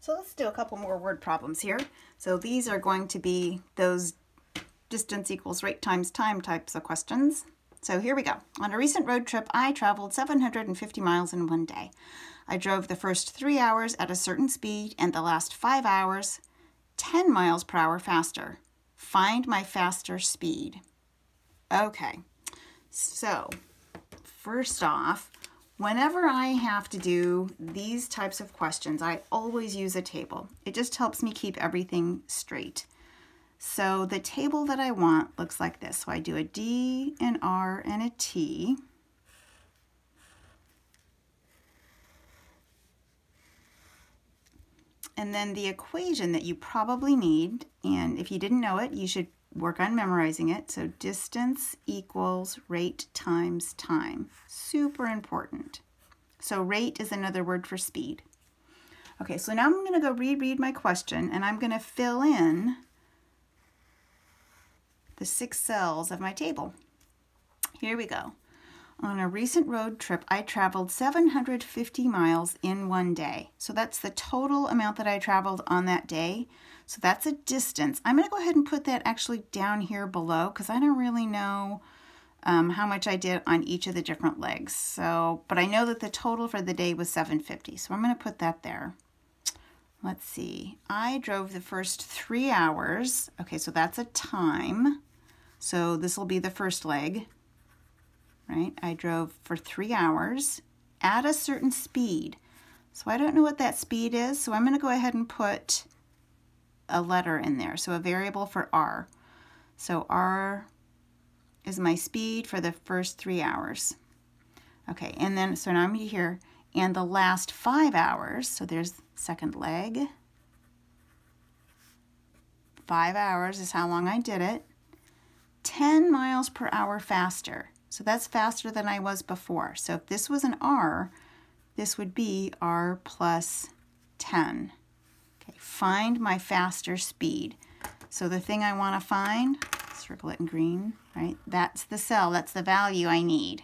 So let's do a couple more word problems here. So these are going to be those distance equals rate times time types of questions. So here we go. On a recent road trip, I traveled 750 miles in one day. I drove the first three hours at a certain speed and the last five hours 10 miles per hour faster. Find my faster speed. Okay, so first off, Whenever I have to do these types of questions, I always use a table. It just helps me keep everything straight. So the table that I want looks like this. So I do a D, an R, and a T. And then the equation that you probably need, and if you didn't know it, you should work on memorizing it. So distance equals rate times time. Super important. So rate is another word for speed. Okay, so now I'm going to go reread my question and I'm going to fill in the six cells of my table. Here we go. On a recent road trip, I traveled 750 miles in one day. So that's the total amount that I traveled on that day. So that's a distance. I'm going to go ahead and put that actually down here below because I don't really know um, how much I did on each of the different legs. So, but I know that the total for the day was 750. So I'm going to put that there. Let's see. I drove the first three hours. Okay, so that's a time. So this will be the first leg, right? I drove for three hours at a certain speed. So I don't know what that speed is. So I'm going to go ahead and put a letter in there, so a variable for R. So R is my speed for the first three hours. Okay, and then, so now I'm here, and the last five hours, so there's second leg. Five hours is how long I did it. 10 miles per hour faster. So that's faster than I was before. So if this was an R, this would be R plus 10 find my faster speed. So the thing I want to find, circle it in green, right? That's the cell, that's the value I need.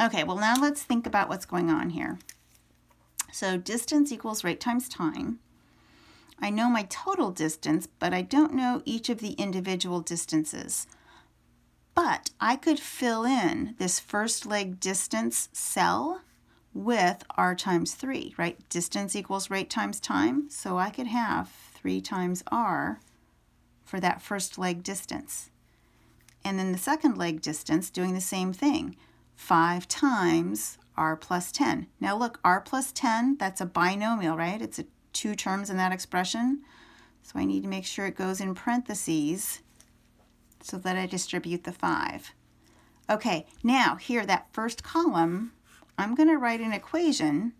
Okay, well now let's think about what's going on here. So distance equals rate times time. I know my total distance, but I don't know each of the individual distances. But I could fill in this first leg distance cell with r times 3, right? Distance equals rate times time, so I could have 3 times r for that first leg distance. And then the second leg distance, doing the same thing, 5 times r plus 10. Now look, r plus 10, that's a binomial, right? It's a two terms in that expression. So I need to make sure it goes in parentheses so that I distribute the 5. Okay, now here, that first column, I'm going to write an equation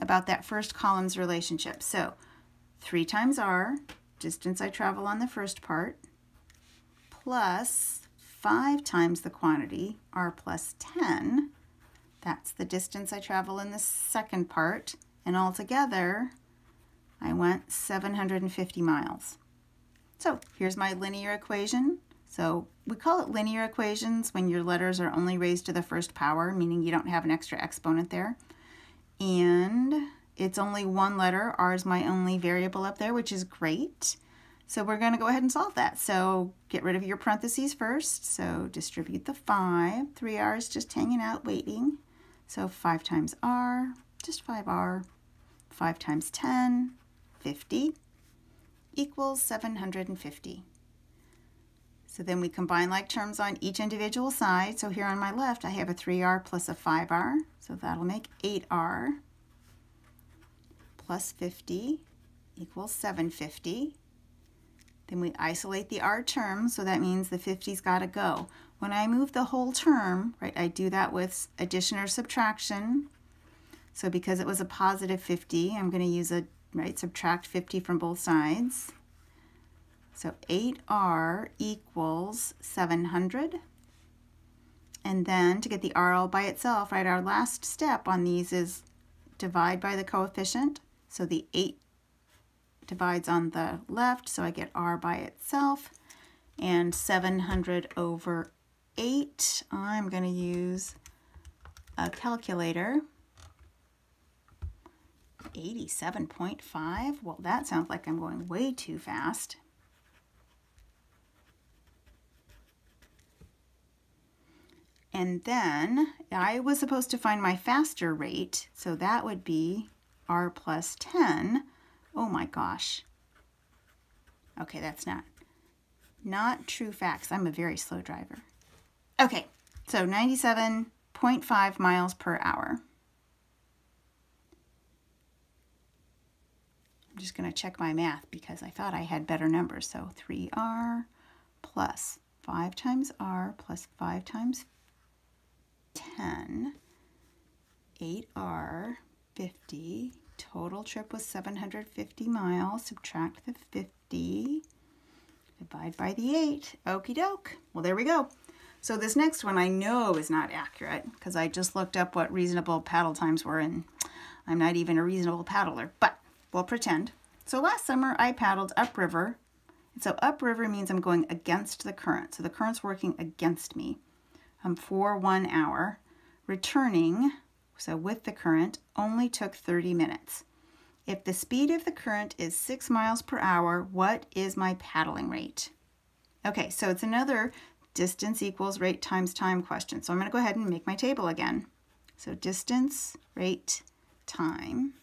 about that first column's relationship. So 3 times r, distance I travel on the first part, plus 5 times the quantity, r plus 10. That's the distance I travel in the second part. And altogether, I went 750 miles. So here's my linear equation. So we call it linear equations when your letters are only raised to the first power, meaning you don't have an extra exponent there. And it's only one letter. R is my only variable up there, which is great. So we're going to go ahead and solve that. So get rid of your parentheses first. So distribute the 5. 3r is just hanging out, waiting. So 5 times r, just 5r. 5 times 10, 50, equals 750. So then we combine like terms on each individual side. So here on my left, I have a 3r plus a 5r. So that'll make 8r plus 50 equals 750. Then we isolate the r term, so that means the 50's got to go. When I move the whole term, right, I do that with addition or subtraction. So because it was a positive 50, I'm going to use a, right, subtract 50 from both sides. So 8r equals 700. And then to get the r all by itself, right, our last step on these is divide by the coefficient. So the 8 divides on the left, so I get r by itself. And 700 over 8, I'm going to use a calculator. 87.5? Well, that sounds like I'm going way too fast. And then I was supposed to find my faster rate, so that would be r plus 10. Oh my gosh. Okay, that's not, not true facts. I'm a very slow driver. Okay, so 97.5 miles per hour. I'm just going to check my math because I thought I had better numbers. So 3r plus 5 times r plus 5 times 10, 8r, 50. Total trip was 750 miles. Subtract the 50. Divide by the 8. Okie doke. Well, there we go. So this next one I know is not accurate because I just looked up what reasonable paddle times were and I'm not even a reasonable paddler, but we'll pretend. So last summer I paddled upriver. So upriver means I'm going against the current. So the current's working against me um, for one hour. Returning, so with the current, only took 30 minutes. If the speed of the current is 6 miles per hour, what is my paddling rate? Okay, so it's another distance equals rate times time question. So I'm going to go ahead and make my table again. So distance, rate, time.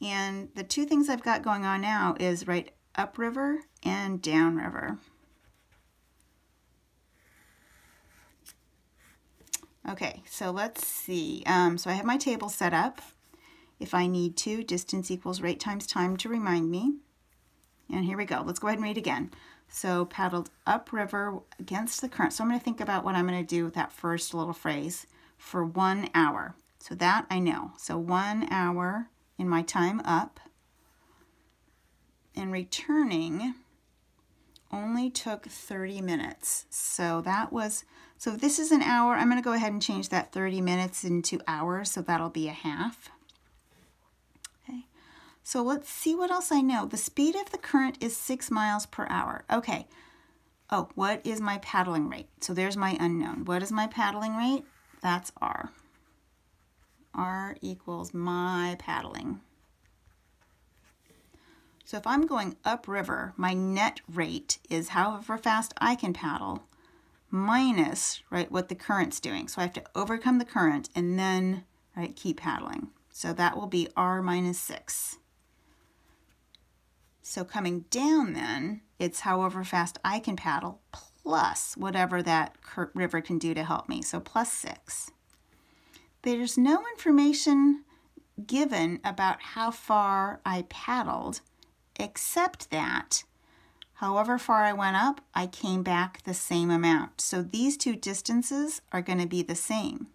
And the two things I've got going on now is right upriver and downriver. Okay, so let's see. Um, so I have my table set up. If I need to, distance equals rate times time to remind me. And here we go. Let's go ahead and read again. So paddled upriver against the current. So I'm going to think about what I'm going to do with that first little phrase for one hour. So that I know. So one hour in my time up. And returning only took 30 minutes. So that was, so if this is an hour, I'm going to go ahead and change that 30 minutes into hours. So that'll be a half. Okay. So let's see what else I know. The speed of the current is 6 miles per hour. Okay. Oh, what is my paddling rate? So there's my unknown. What is my paddling rate? That's R. R equals my paddling. So if I'm going upriver, my net rate is however fast I can paddle minus right what the current's doing. So I have to overcome the current and then right keep paddling. So that will be R minus 6. So coming down then, it's however fast I can paddle plus whatever that river can do to help me. So plus 6. There's no information given about how far I paddled except that however far I went up, I came back the same amount. So these two distances are going to be the same.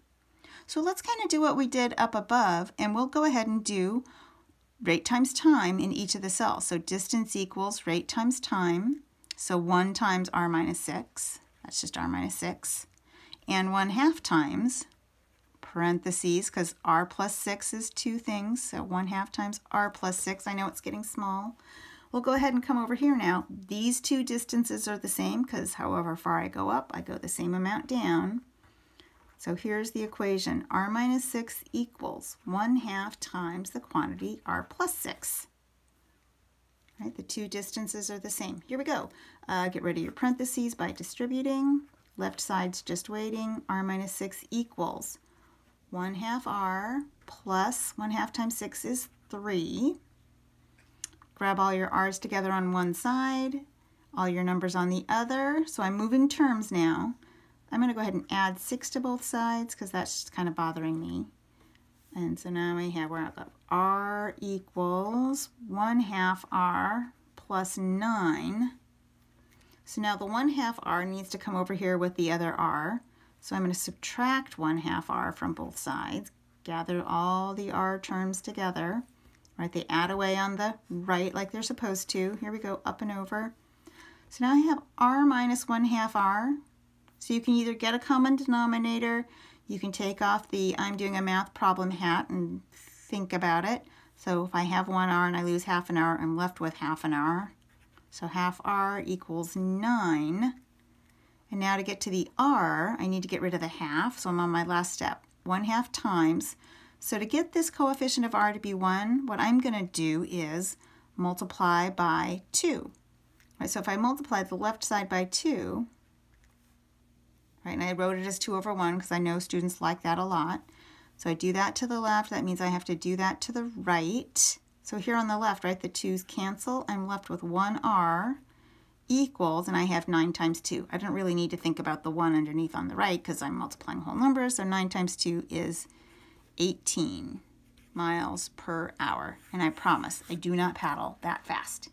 So let's kind of do what we did up above, and we'll go ahead and do rate times time in each of the cells. So distance equals rate times time. So 1 times r minus 6, that's just r minus 6. And 1 half times, parentheses, because r plus 6 is two things, so 1 half times r plus 6. I know it's getting small. We'll go ahead and come over here now. These two distances are the same because however far I go up, I go the same amount down. So here's the equation. r minus 6 equals 1 half times the quantity r plus 6. Right, the two distances are the same. Here we go. Uh, get rid of your parentheses by distributing. Left side's just waiting. r minus 6 equals 1 half r plus 1 half times 6 is 3. Grab all your r's together on one side, all your numbers on the other. So I'm moving terms now. I'm going to go ahead and add 6 to both sides because that's just kind of bothering me. And so now we have where I got r equals 1 half r plus 9. So now the 1 half r needs to come over here with the other r. So I'm going to subtract 1 half r from both sides, gather all the r terms together. Right, they add away on the right like they're supposed to. Here we go, up and over. So now I have r minus 1 half r. So you can either get a common denominator, you can take off the I'm doing a math problem hat and think about it. So if I have 1 r and I lose half an r, I'm left with half an r. So half r equals 9. And now to get to the r, I need to get rid of the half, so I'm on my last step. 1 half times. So to get this coefficient of r to be 1, what I'm going to do is multiply by 2. Right, so if I multiply the left side by 2, right, and I wrote it as 2 over 1 because I know students like that a lot. So I do that to the left. That means I have to do that to the right. So here on the left, right, the 2's cancel. I'm left with 1r equals, and I have 9 times 2. I don't really need to think about the 1 underneath on the right because I'm multiplying whole numbers. So 9 times 2 is 18 miles per hour. And I promise I do not paddle that fast.